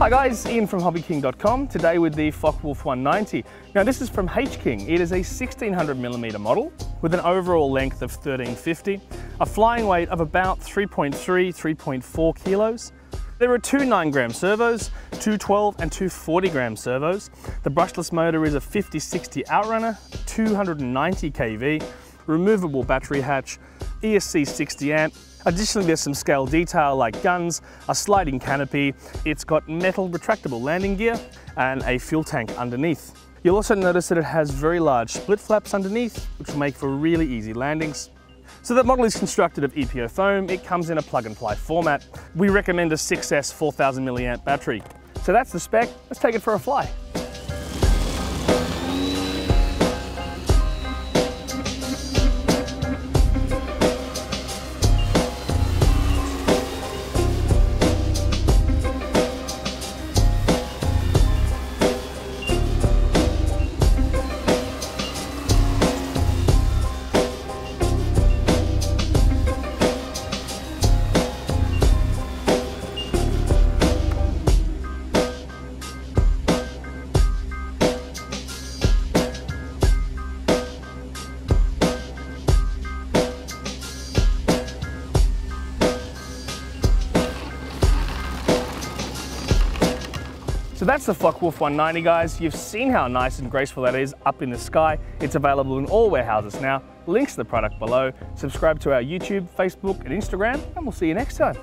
Hi guys, Ian from hobbyking.com, today with the Focke-Wulf 190. Now this is from H-King. It is a 1600mm model with an overall length of 1350, a flying weight of about 3.3, 3.4 kilos. There are two 9 gram servos, two 12 and two 40 gram servos. The brushless motor is a 5060 Outrunner, 290 kV, removable battery hatch, ESC 60 amp, Additionally, there's some scale detail like guns, a sliding canopy, it's got metal retractable landing gear and a fuel tank underneath. You'll also notice that it has very large split flaps underneath, which will make for really easy landings. So that model is constructed of EPO foam, it comes in a plug and play format. We recommend a 6S 4000 mAh battery. So that's the spec, let's take it for a fly. So that's the Focke-Wulf 190 guys. You've seen how nice and graceful that is up in the sky. It's available in all warehouses now. Links to the product below. Subscribe to our YouTube, Facebook and Instagram and we'll see you next time.